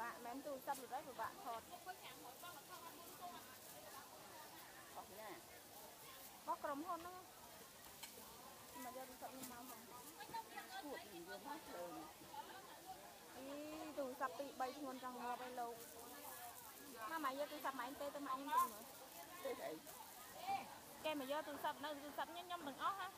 បាក់មែនទូរស័ព្ទលុយអីពិបាកថតបោះណាបោះក្រុមហ៊ុនហ្នឹងមកយកទូរស័ព្ទនេះមកផងគួតយើងមកលើអីទូរស័ព្ទទី3ធ្ងន់ចង់ងាប់ឲ្យលោកម៉ាម៉ាយកទូរស័ព្ទម៉ែទេទៅម៉ាក់ខ្ញុំទៅមើលទៅអីគេមកយកទូរស័ព្ទនៅទូរស័ព្ទខ្ញុំខ្ញុំទាំងអស់ហ៎